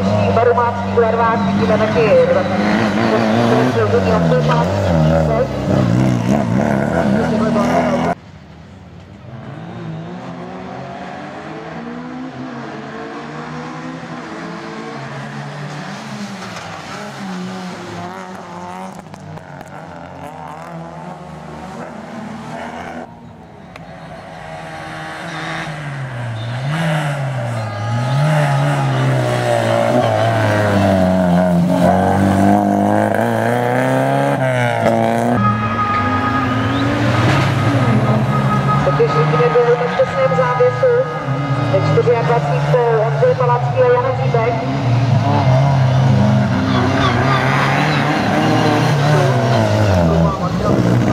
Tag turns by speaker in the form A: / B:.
A: Končí Baruma 32, vidíme taky 20. Končí Baruma 32, Kladyszy, studia klasyków Andrzej Palacki, Jana Widek. Thank you.